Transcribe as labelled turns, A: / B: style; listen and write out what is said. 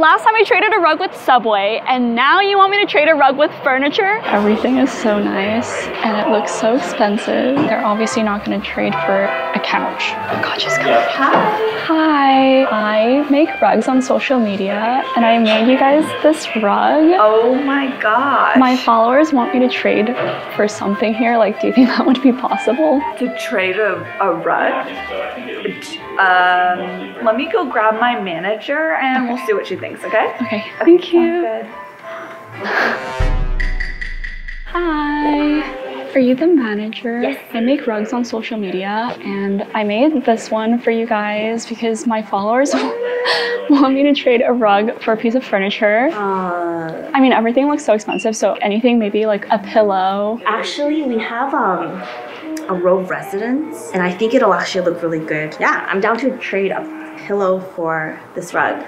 A: Last time I traded a rug with Subway, and now you want me to trade a rug with furniture? Everything is so nice, and it looks so expensive. They're obviously not gonna trade for a couch. Oh God, just come. Hi. Hi. I make rugs on social media, and I made you guys this rug.
B: Oh my gosh.
A: My followers want me to trade for something here. Like, do you think that would be possible?
B: to trade a, a rug? Um, let me go grab my manager and we'll see what she thinks, okay?
A: Okay, thank you. Are you the manager?
B: Yes.
A: I make rugs on social media and I made this one for you guys because my followers want me to trade a rug for a piece of furniture.
C: Uh,
A: I mean, everything looks so expensive, so anything maybe like a pillow.
C: actually, we have um a row of residence, and I think it'll actually look really good. Yeah, I'm down to trade a pillow for this rug.